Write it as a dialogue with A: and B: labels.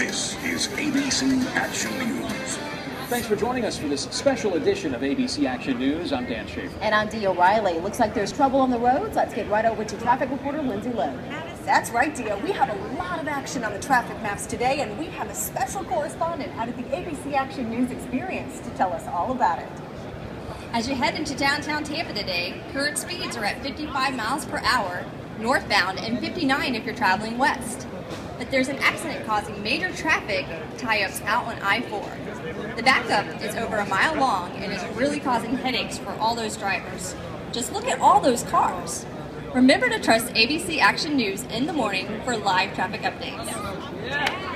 A: This is ABC Action News.
B: Thanks for joining us for this special edition of ABC Action News. I'm Dan Schaefer.
C: And I'm Dee O'Reilly. Looks like there's trouble on the roads. Let's get right over to traffic reporter Lindsay Lowe.
D: That's right, Dia. We have a lot of action on the traffic maps today, and we have a special correspondent out of the ABC Action News Experience to tell us all about it.
E: As you head into downtown Tampa today, current speeds are at 55 miles per hour northbound and 59 if you're traveling west but there's an accident causing major traffic tie-ups out on I-4. The backup is over a mile long and is really causing headaches for all those drivers. Just look at all those cars. Remember to trust ABC Action News in the morning for live traffic updates. Yeah.